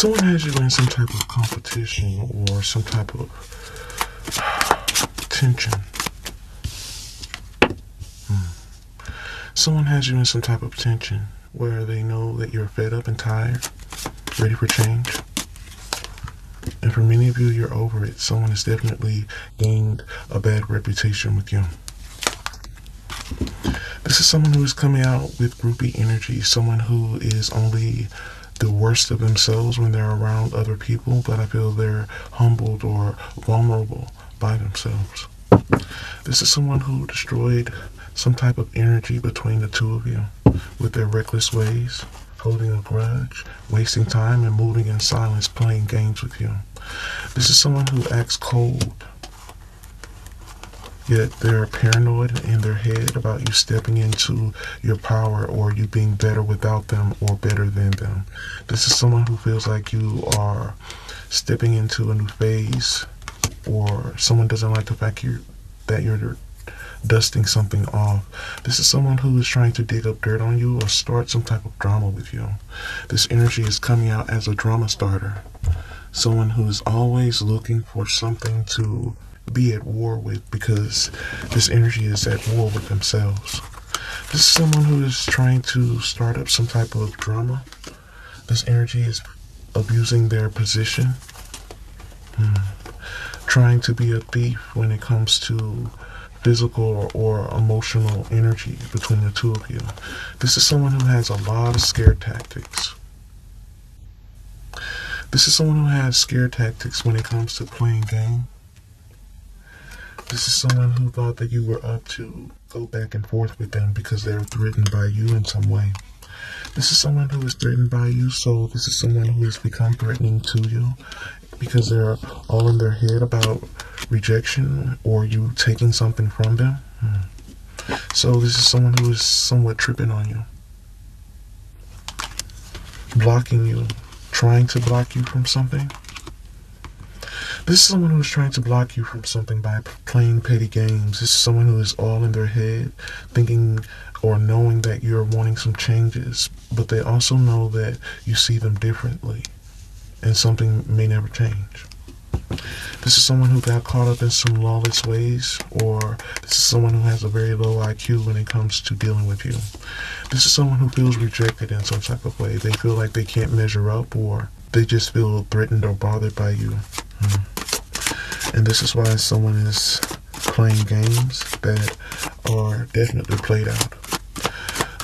Someone has you in some type of competition or some type of tension. Hmm. Someone has you in some type of tension where they know that you're fed up and tired, ready for change. And for many of you, you're over it. Someone has definitely gained a bad reputation with you. This is someone who is coming out with groupie energy, someone who is only the worst of themselves when they're around other people, but I feel they're humbled or vulnerable by themselves. This is someone who destroyed some type of energy between the two of you with their reckless ways, holding a grudge, wasting time, and moving in silence, playing games with you. This is someone who acts cold, yet they're paranoid in their head about you stepping into your power or you being better without them or better than them. This is someone who feels like you are stepping into a new phase or someone doesn't like the fact you that you're dusting something off. This is someone who is trying to dig up dirt on you or start some type of drama with you. This energy is coming out as a drama starter. Someone who is always looking for something to be at war with because this energy is at war with themselves. This is someone who is trying to start up some type of drama. This energy is abusing their position. Hmm. Trying to be a thief when it comes to physical or, or, emotional energy between the two of you. This is someone who has a lot of scare tactics. This is someone who has scare tactics when it comes to playing game. This is someone who thought that you were up to go back and forth with them because they're threatened by you in some way. This is someone who is threatened by you, so this is someone who has become threatening to you because they're all in their head about rejection or you taking something from them. Hmm. So this is someone who is somewhat tripping on you, blocking you, trying to block you from something. This is someone who is trying to block you from something by playing petty games. This is someone who is all in their head, thinking or knowing that you're wanting some changes, but they also know that you see them differently and something may never change. This is someone who got caught up in some lawless ways, or this is someone who has a very low IQ when it comes to dealing with you. This is someone who feels rejected in some type of way. They feel like they can't measure up, or they just feel threatened or bothered by you. Hmm. And this is why someone is playing games that are definitely played out.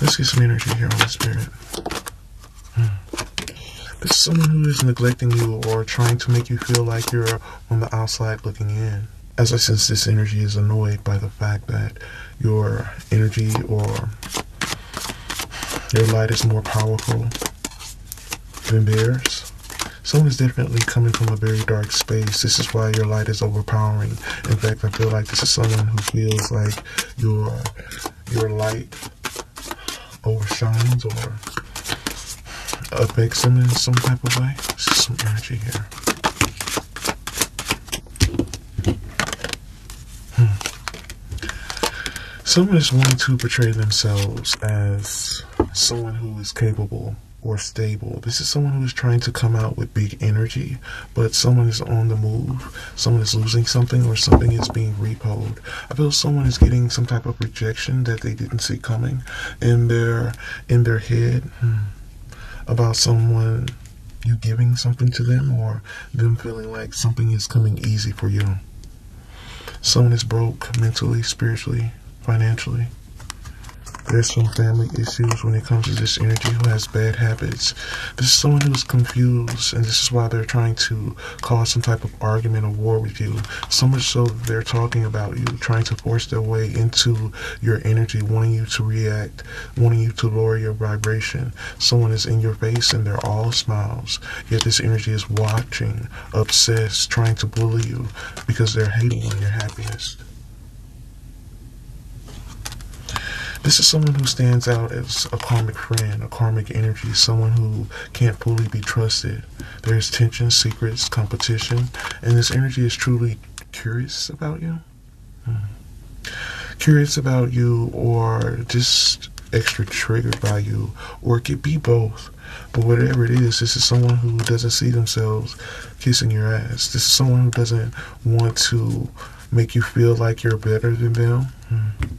Let's get some energy here on the spirit. Hmm. This is someone who is neglecting you or trying to make you feel like you're on the outside looking in. As I sense this energy is annoyed by the fact that your energy or your light is more powerful than theirs. Someone is definitely coming from a very dark space. This is why your light is overpowering. In fact, I feel like this is someone who feels like your your light overshines or affects them in some type of way. Some energy here. Hmm. Someone is wanting to portray themselves as someone who is capable or stable. This is someone who is trying to come out with big energy, but someone is on the move. Someone is losing something or something is being repoed. I feel someone is getting some type of rejection that they didn't see coming in their in their head hmm, about someone you giving something to them or them feeling like something is coming easy for you. Someone is broke mentally, spiritually, financially. There's some family issues when it comes to this energy who has bad habits. This is someone who's confused, and this is why they're trying to cause some type of argument or war with you. So much so that they're talking about you, trying to force their way into your energy, wanting you to react, wanting you to lower your vibration. Someone is in your face and they're all smiles, yet this energy is watching, obsessed, trying to bully you because they're hating on your happiness. This is someone who stands out as a karmic friend, a karmic energy, someone who can't fully be trusted. There's tension, secrets, competition, and this energy is truly curious about you. Hmm. Curious about you, or just extra triggered by you, or it could be both. But whatever it is, this is someone who doesn't see themselves kissing your ass. This is someone who doesn't want to make you feel like you're better than them. Hmm.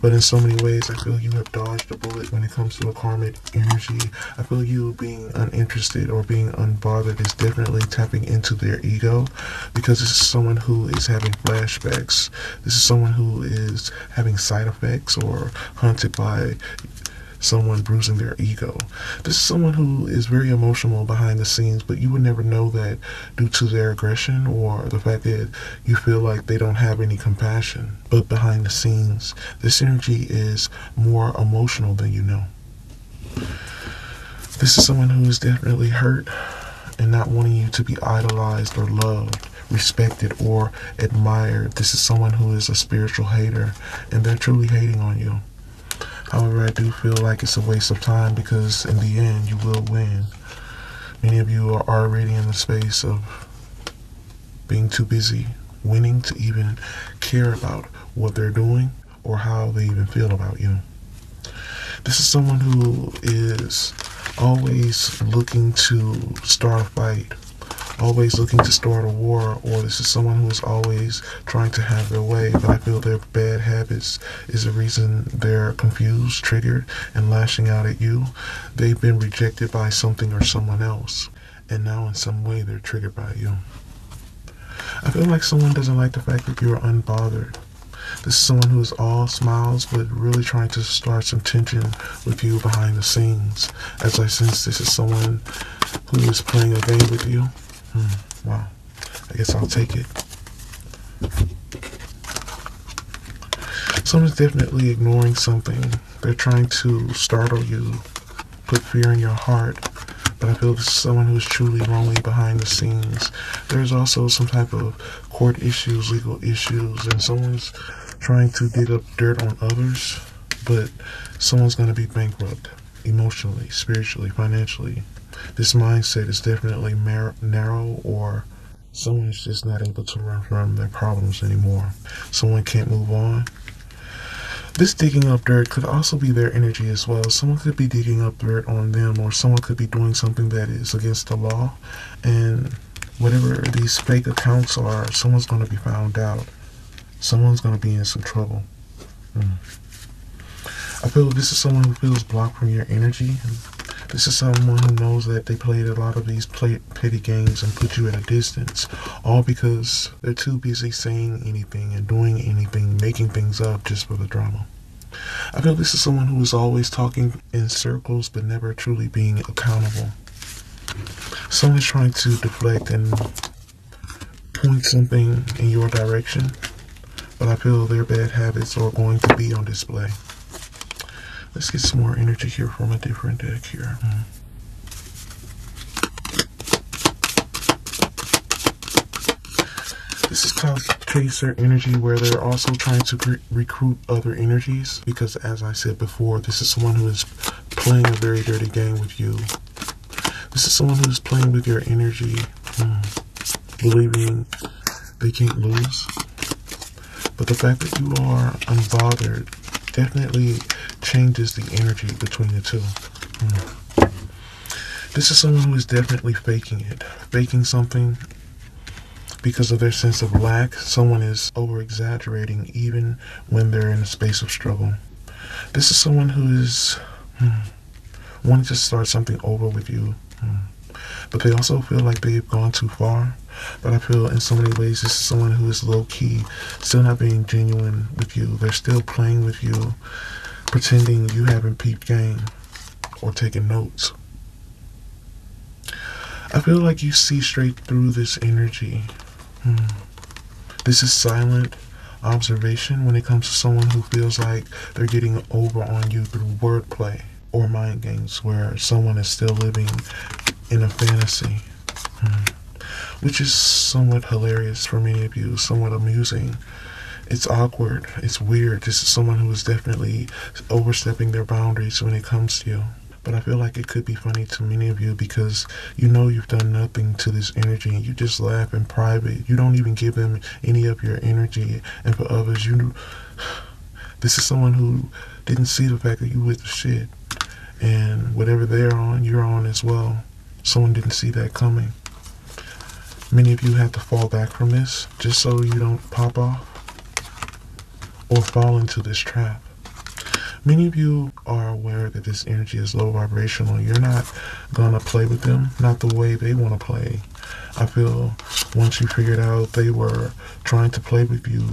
But in so many ways, I feel you have dodged a bullet when it comes to a karmic energy. I feel you being uninterested or being unbothered is definitely tapping into their ego because this is someone who is having flashbacks. This is someone who is having side effects or hunted by someone bruising their ego. This is someone who is very emotional behind the scenes, but you would never know that due to their aggression or the fact that you feel like they don't have any compassion. But behind the scenes, this energy is more emotional than you know. This is someone who is definitely hurt and not wanting you to be idolized or loved respected or admired. This is someone who is a spiritual hater and they're truly hating on you. However, I do feel like it's a waste of time because in the end, you will win. Many of you are already in the space of being too busy winning to even care about what they're doing or how they even feel about you. This is someone who is always looking to start a fight always looking to start a war, or this is someone who is always trying to have their way, but I feel their bad habits is the reason they're confused, triggered, and lashing out at you. They've been rejected by something or someone else, and now in some way they're triggered by you. I feel like someone doesn't like the fact that you're unbothered. This is someone who is all smiles, but really trying to start some tension with you behind the scenes. As I sense this is someone who is playing a game with you. Hmm, wow. I guess I'll take it. Someone's definitely ignoring something. They're trying to startle you, put fear in your heart. But I feel this is someone who's truly lonely behind the scenes. There's also some type of court issues, legal issues, and someone's trying to dig up dirt on others, but someone's going to be bankrupt emotionally, spiritually, financially this mindset is definitely narrow or someone is just not able to run from their problems anymore. Someone can't move on. This digging up dirt could also be their energy as well. Someone could be digging up dirt on them, or someone could be doing something that is against the law. And whatever these fake accounts are, someone's going to be found out. Someone's going to be in some trouble. Mm. I feel this is someone who feels blocked from your energy. This is someone who knows that they played a lot of these play, petty games and put you at a distance, all because they're too busy saying anything and doing anything, making things up just for the drama. I feel this is someone who is always talking in circles but never truly being accountable. Someone is trying to deflect and point something in your direction, but I feel their bad habits are going to be on display. Let's get some more energy here from a different deck here. This is called Chaser energy where they're also trying to recruit other energies because as I said before, this is someone who is playing a very dirty game with you. This is someone who's playing with your energy, hmm, believing they can't lose. But the fact that you are unbothered definitely changes the energy between the two. Mm. This is someone who is definitely faking it, faking something because of their sense of lack. Someone is over exaggerating even when they're in a space of struggle. This is someone who is hmm, wanting to start something over with you, hmm. But they also feel like they've gone too far. But I feel in so many ways this is someone who is low key, still not being genuine with you. They're still playing with you, pretending you haven't peeped game or taken notes. I feel like you see straight through this energy. Hmm. This is silent observation when it comes to someone who feels like they're getting over on you through wordplay or mind games where someone is still living in a fantasy. Hmm which is somewhat hilarious for many of you, somewhat amusing. It's awkward. It's weird. This is someone who is definitely overstepping their boundaries when it comes to you. But I feel like it could be funny to many of you because you know you've done nothing to this energy and you just laugh in private. You don't even give them any of your energy. And for others, you this is someone who didn't see the fact that you with the shit And whatever they're on, you're on as well. Someone didn't see that coming. Many of you had to fall back from this just so you don't pop off or fall into this trap. Many of you are aware that this energy is low vibrational. You're not gonna play with them, not the way they want to play. I feel once you figured out they were trying to play with you,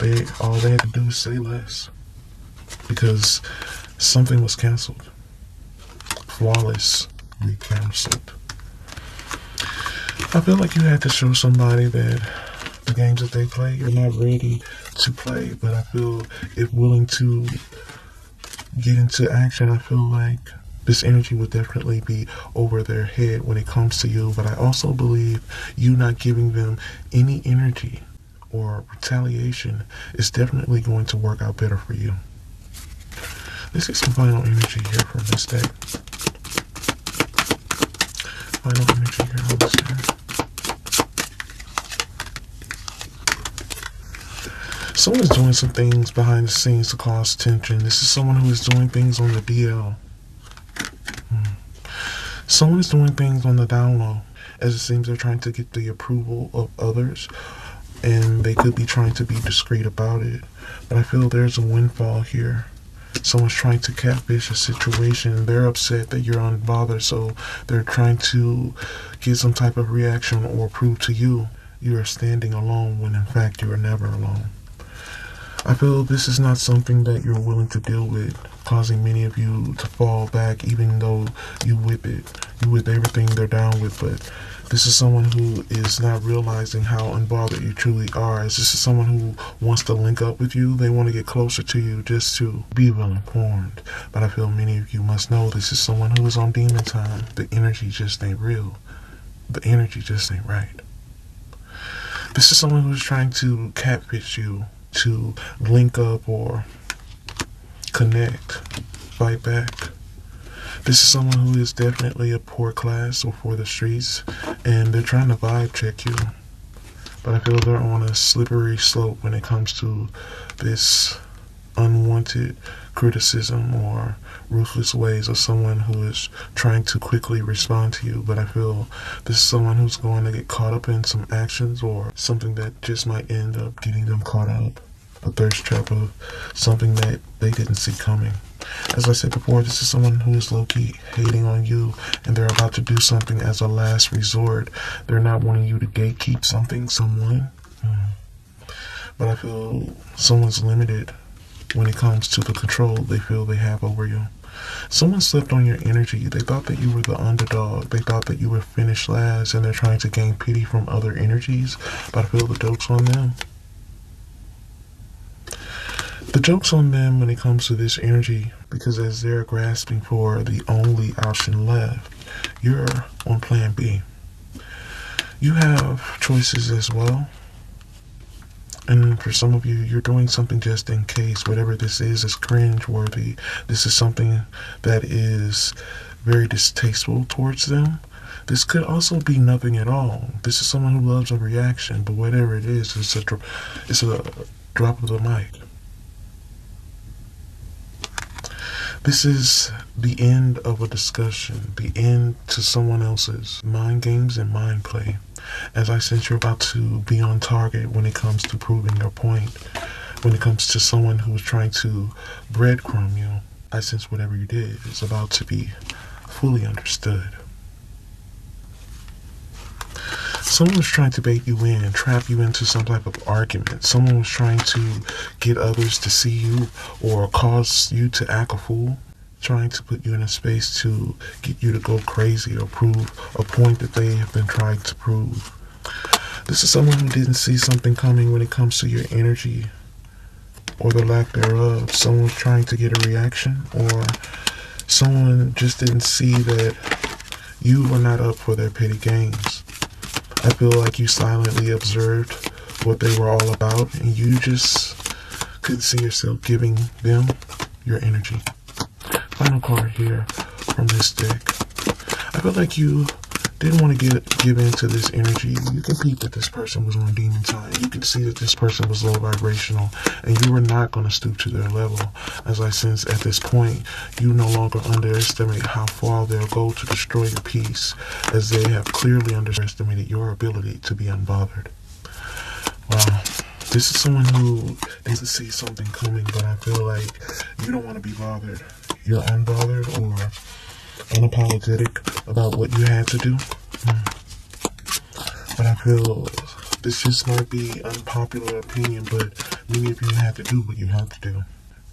they all they had to do is say less because something was canceled, flawlessly canceled. I feel like you had to show somebody that the games that they play, you're not ready to play, but I feel if willing to get into action, I feel like this energy will definitely be over their head when it comes to you. But I also believe you not giving them any energy or retaliation is definitely going to work out better for you. Let's get some final energy here from this deck. Deck. Someone is doing some things behind the scenes to cause tension. This is someone who is doing things on the DL. Hmm. Someone is doing things on the down low, as it seems they're trying to get the approval of others, and they could be trying to be discreet about it. But I feel there's a windfall here. Someone's trying to catfish a situation. They're upset that you're unbothered, so they're trying to get some type of reaction or prove to you you are standing alone when in fact you are never alone. I feel this is not something that you're willing to deal with, causing many of you to fall back, even though you whip it, you whip everything they're down with. But this is someone who is not realizing how unbothered you truly are. As this is someone who wants to link up with you. They want to get closer to you just to be well informed. But I feel many of you must know this is someone who is on demon time. The energy just ain't real. The energy just ain't right. This is someone who's trying to catfish you to link up or connect, fight back. This is someone who is definitely a poor class or for the streets, and they're trying to vibe check you. But I feel they're on a slippery slope when it comes to this unwanted criticism or ruthless ways of someone who is trying to quickly respond to you. But I feel this is someone who's going to get caught up in some actions or something that just might end up getting them caught up. A thirst trap of something that they didn't see coming. As I said before, this is someone who is low key hating on you and they're about to do something as a last resort. They're not wanting you to gatekeep something, someone. Hmm. But I feel someone's limited when it comes to the control they feel they have over you. Someone slept on your energy. They thought that you were the underdog. They thought that you were finished last and they're trying to gain pity from other energies. But I feel the joke's on them. The joke's on them when it comes to this energy because as they're grasping for the only option left, you're on plan B. You have choices as well. And for some of you, you're doing something just in case. Whatever this is is cringe-worthy. This is something that is very distasteful towards them. This could also be nothing at all. This is someone who loves a reaction, but whatever it is, it's a, it's a drop of the mic. This is the end of a discussion, the end to someone else's mind games and mind play as I sense you're about to be on target when it comes to proving your point. When it comes to someone who's trying to breadcrumb you, I sense whatever you did is about to be fully understood. Someone was trying to bait you in and trap you into some type of argument. Someone was trying to get others to see you or cause you to act a fool trying to put you in a space to get you to go crazy or prove a point that they have been trying to prove. This is someone who didn't see something coming when it comes to your energy or the lack thereof. Someone's trying to get a reaction or someone just didn't see that you were not up for their petty games. I feel like you silently observed what they were all about and you just couldn't see yourself giving them your energy final card here from this deck. I feel like you didn't want to get give into this energy. You can peep that this person was on demon time. You can see that this person was low vibrational, and you were not going to stoop to their level. As I sense at this point, you no longer underestimate how far they'll go to destroy your peace, as they have clearly underestimated your ability to be unbothered. Wow. This is someone who to see something coming, but I feel like you don't want to be bothered. You're unbothered or unapologetic about what you had to do. Hmm. But I feel this just might be unpopular opinion, but many of you have to do what you have to do.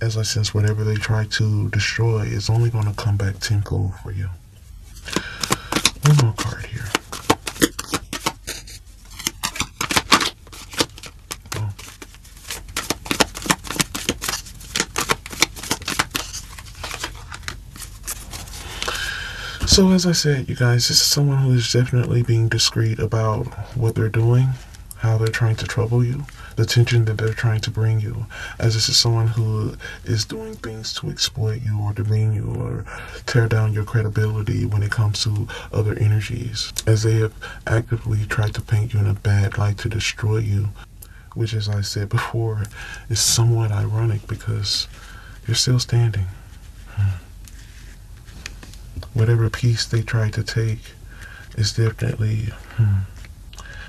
As I sense whatever they try to destroy is only going to come back tenfold for you. One more card here. So, as I said, you guys, this is someone who is definitely being discreet about what they're doing, how they're trying to trouble you, the tension that they're trying to bring you. As this is someone who is doing things to exploit you or demean you or tear down your credibility when it comes to other energies. As they have actively tried to paint you in a bad light to destroy you, which, as I said before, is somewhat ironic because you're still standing. Hmm whatever piece they try to take is definitely hmm,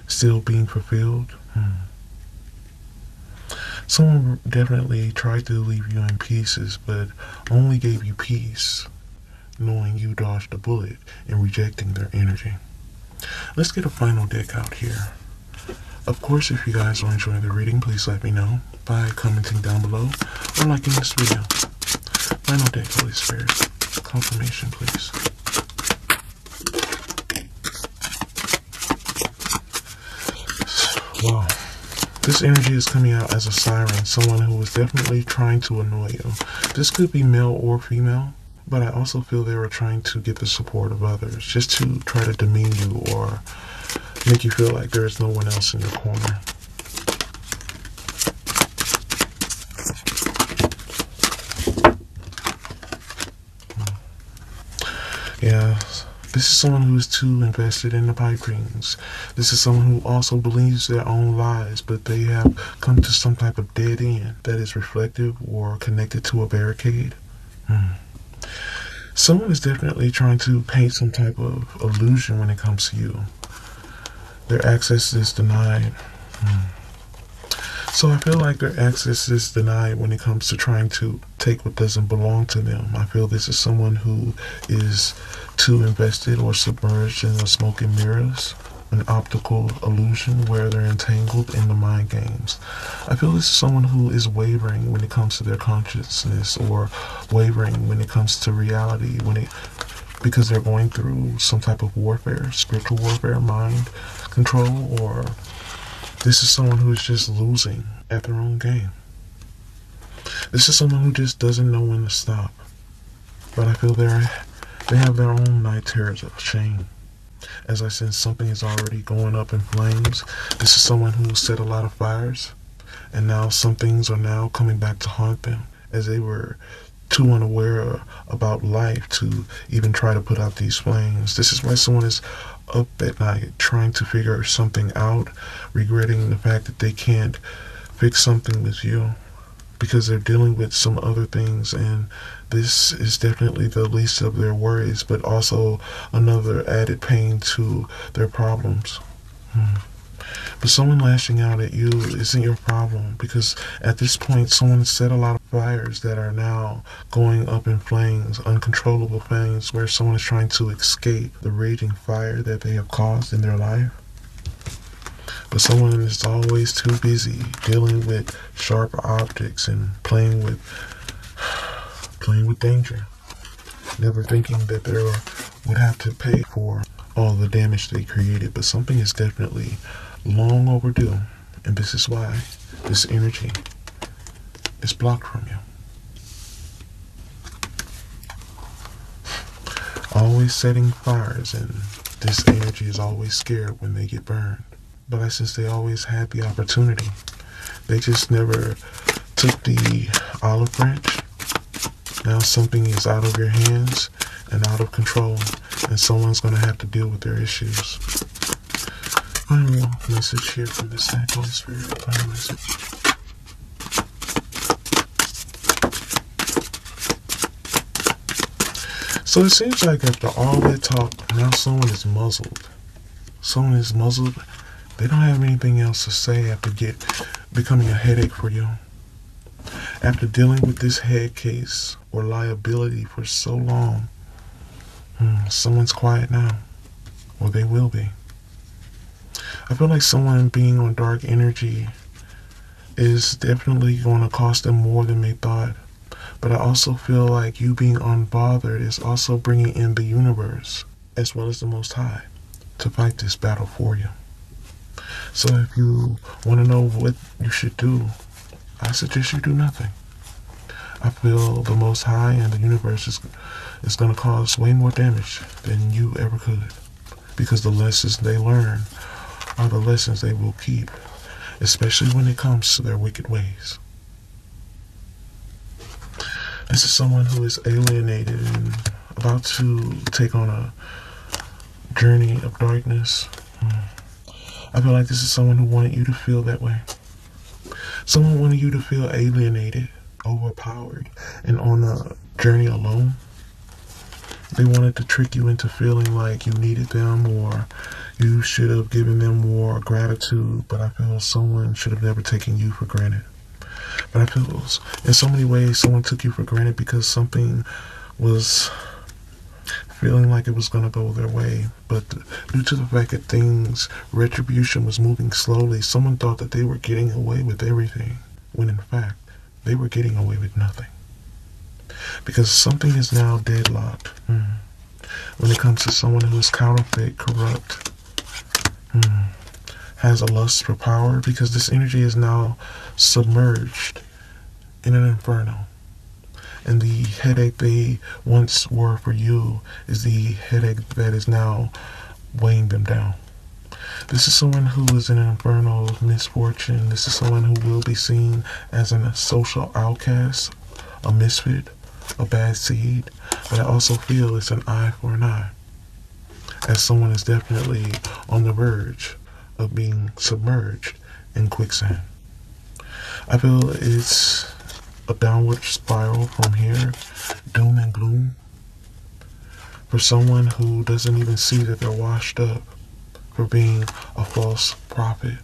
still being fulfilled. Hmm. Someone definitely tried to leave you in pieces, but only gave you peace, knowing you dodged a bullet and rejecting their energy. Let's get a final deck out here. Of course, if you guys are enjoying the reading, please let me know by commenting down below or liking this video. Final deck, Holy Spirit confirmation, please. Wow. This energy is coming out as a siren, someone who is definitely trying to annoy you. This could be male or female, but I also feel they were trying to get the support of others, just to try to demean you or make you feel like there is no one else in your corner. Yeah, this is someone who is too invested in the pipe dreams. This is someone who also believes their own lies, but they have come to some type of dead end that is reflective or connected to a barricade. Hmm. Someone is definitely trying to paint some type of illusion when it comes to you. Their access is denied. Hmm. So I feel like their access is denied when it comes to trying to take what doesn't belong to them. I feel this is someone who is too invested or submerged in the smoke and mirrors, an optical illusion where they're entangled in the mind games. I feel this is someone who is wavering when it comes to their consciousness or wavering when it comes to reality when it because they're going through some type of warfare, spiritual warfare, mind control, or this is someone who's just losing at their own game. This is someone who just doesn't know when to stop. But I feel they're, they have their own night terrors of shame. As I sense something is already going up in flames, this is someone who set a lot of fires. And now some things are now coming back to haunt them as they were too unaware about life to even try to put out these flames. This is why someone is up at night trying to figure something out, regretting the fact that they can't fix something with you because they're dealing with some other things and this is definitely the least of their worries but also another added pain to their problems. Hmm. But someone lashing out at you isn't your problem because at this point someone set a lot of fires that are now going up in flames, uncontrollable flames, where someone is trying to escape the raging fire that they have caused in their life. But someone is always too busy dealing with sharp objects and playing with playing with danger. Never thinking that they would have to pay for all the damage they created, but something is definitely long overdue. And this is why this energy is blocked from you. Always setting fires, and this energy is always scared when they get burned. But since they always had the opportunity, they just never took the olive branch. Now something is out of your hands and out of control, and someone's going to have to deal with their issues. Final message here from the Sack Holy Spirit. Final message. So it seems like after all that talk, now someone is muzzled. Someone is muzzled. They don't have anything else to say after get becoming a headache for you. After dealing with this head case or liability for so long, hmm, someone's quiet now, or they will be. I feel like someone being on dark energy is definitely going to cost them more than they thought. But I also feel like you being unbothered is also bringing in the universe as well as the Most High to fight this battle for you. So if you want to know what you should do, I suggest you do nothing. I feel the Most High and the universe is, is going to cause way more damage than you ever could. Because the lessons they learn are the lessons they will keep, especially when it comes to their wicked ways. This is someone who is alienated and about to take on a journey of darkness. Hmm. I feel like this is someone who wanted you to feel that way. Someone wanted you to feel alienated, overpowered, and on a journey alone. They wanted to trick you into feeling like you needed them or you should have given them more gratitude, but I feel someone should have never taken you for granted. But I feel in so many ways someone took you for granted because something was feeling like it was going to go their way. But due to the fact that things, retribution was moving slowly, someone thought that they were getting away with everything, when in fact, they were getting away with nothing. Because something is now deadlocked hmm. when it comes to someone who is counterfeit, corrupt, hmm. has a lust for power, because this energy is now submerged in an inferno and the headache they once were for you is the headache that is now weighing them down. This is someone who is in an inferno of misfortune. This is someone who will be seen as a social outcast, a misfit, a bad seed. But I also feel it's an eye for an eye. As someone is definitely on the verge of being submerged in quicksand. I feel it's a downward spiral from here, doom and gloom. For someone who doesn't even see that they're washed up for being a false prophet.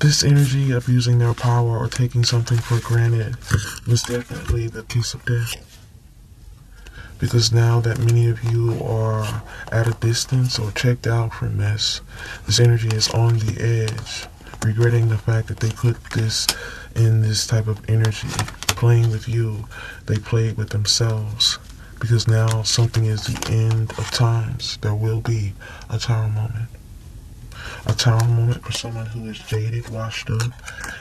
This energy of using their power or taking something for granted was definitely the kiss of death. Because now that many of you are at a distance or checked out from this, this energy is on the edge, regretting the fact that they put this in this type of energy, playing with you, they played with themselves. Because now something is the end of times. There will be a tower moment. A tower moment for someone who is jaded, washed up,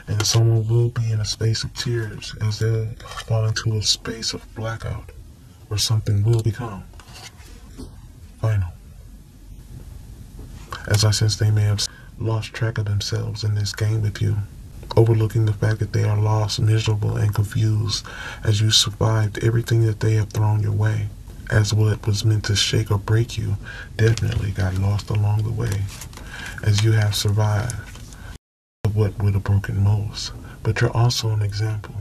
and someone will be in a space of tears as they fall into a space of blackout where something will become final. As I sense they may have lost track of themselves in this game with you overlooking the fact that they are lost, miserable, and confused as you survived everything that they have thrown your way. As what was meant to shake or break you definitely got lost along the way, as you have survived what would have broken most. But you're also an example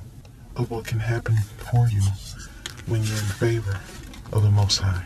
of what can happen for you when you're in favor of the Most High.